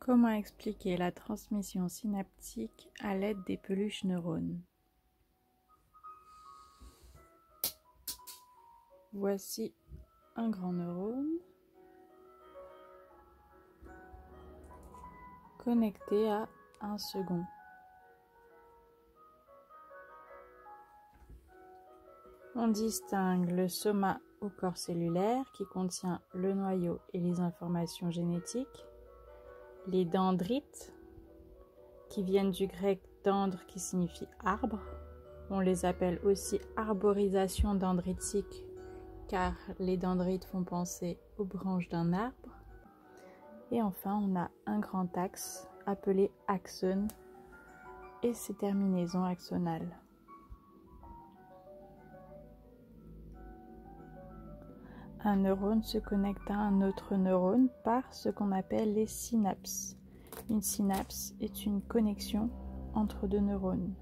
Comment expliquer la transmission synaptique à l'aide des peluches neurones? Voici un grand neurone connecté à un second. On distingue le soma au corps cellulaire qui contient le noyau et les informations génétiques, les dendrites qui viennent du grec dendre qui signifie arbre. On les appelle aussi arborisation dendritique car les dendrites font penser aux branches d'un arbre. Et enfin, on a un grand axe appelé axone et ses terminaisons axonales. Un neurone se connecte à un autre neurone par ce qu'on appelle les synapses. Une synapse est une connexion entre deux neurones.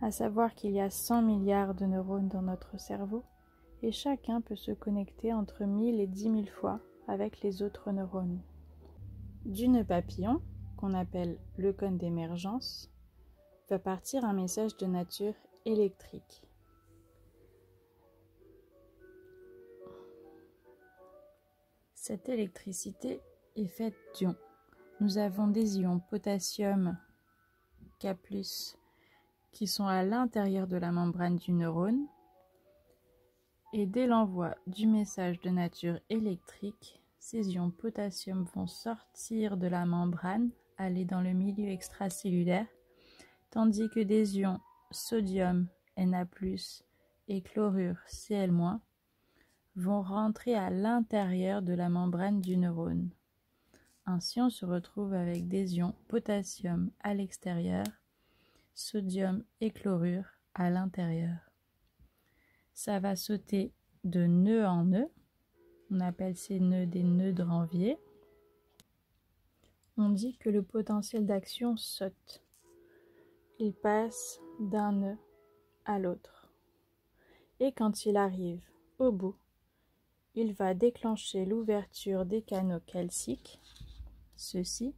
À savoir qu'il y a 100 milliards de neurones dans notre cerveau et chacun peut se connecter entre 1000 et 10 000 fois avec les autres neurones. D'une papillon, qu'on appelle le cône d'émergence, va partir un message de nature électrique. Cette électricité est faite d'ions. Nous avons des ions potassium K+, qui sont à l'intérieur de la membrane du neurone. Et dès l'envoi du message de nature électrique, ces ions potassium vont sortir de la membrane, aller dans le milieu extracellulaire, tandis que des ions sodium Na+, et chlorure Cl- vont rentrer à l'intérieur de la membrane du neurone. Ainsi, on se retrouve avec des ions potassium à l'extérieur, sodium et chlorure à l'intérieur. Ça va sauter de nœud en nœud. On appelle ces nœuds des nœuds de Ranvier. On dit que le potentiel d'action saute. Il passe d'un nœud à l'autre. Et quand il arrive au bout, il va déclencher l'ouverture des canaux calciques, ceux-ci,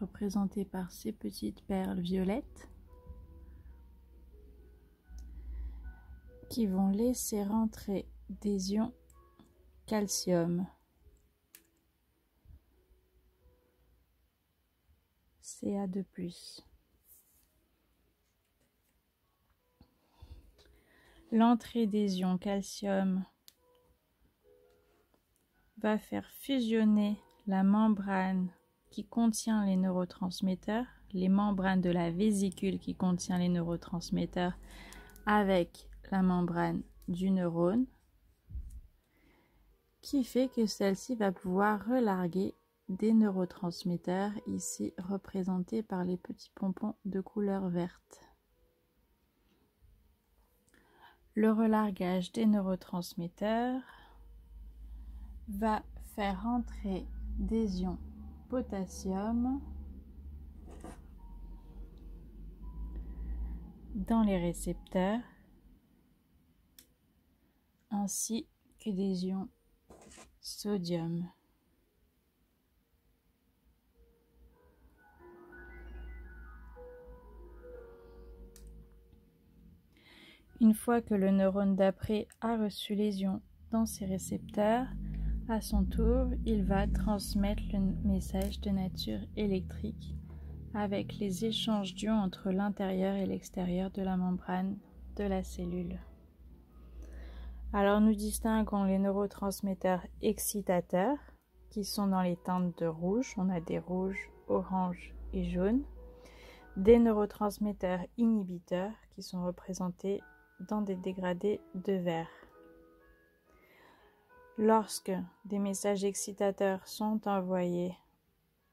représentés par ces petites perles violettes, qui vont laisser rentrer des ions calcium. Ca2+. L'entrée des ions calcium va faire fusionner la membrane qui contient les neurotransmetteurs, les membranes de la vésicule qui contient les neurotransmetteurs avec la membrane du neurone qui fait que celle-ci va pouvoir relarguer des neurotransmetteurs ici représentés par les petits pompons de couleur verte. Le relargage des neurotransmetteurs va faire entrer des ions potassium dans les récepteurs ainsi que des ions sodium. Une fois que le neurone d'après a reçu les ions dans ses récepteurs, à son tour, il va transmettre le message de nature électrique avec les échanges d'ions entre l'intérieur et l'extérieur de la membrane de la cellule. Alors nous distinguons les neurotransmetteurs excitateurs qui sont dans les teintes de rouge, on a des rouges, orange et jaune, des neurotransmetteurs inhibiteurs qui sont représentés dans des dégradés de vert. Lorsque des messages excitateurs sont envoyés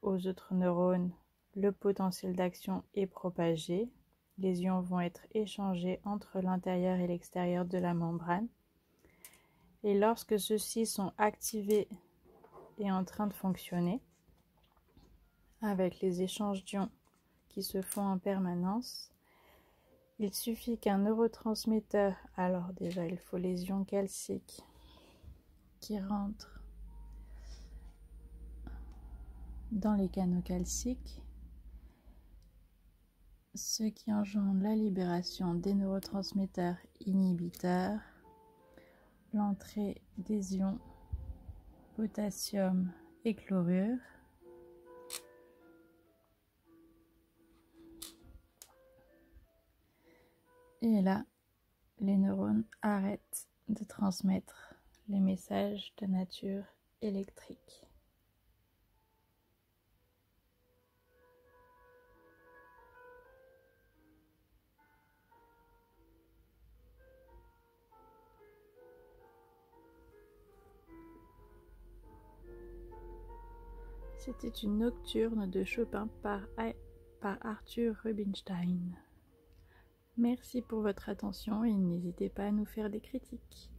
aux autres neurones, le potentiel d'action est propagé. Les ions vont être échangés entre l'intérieur et l'extérieur de la membrane. Et lorsque ceux-ci sont activés et en train de fonctionner, avec les échanges d'ions qui se font en permanence, il suffit qu'un neurotransmetteur, alors déjà il faut les ions calciques, qui rentre dans les canaux calciques, ce qui engendre la libération des neurotransmetteurs inhibiteurs, l'entrée des ions potassium et chlorure, et là, les neurones arrêtent de transmettre les messages de nature électrique. C'était une nocturne de Chopin par, Arthur Rubinstein. Merci pour votre attention et n'hésitez pas à nous faire des critiques.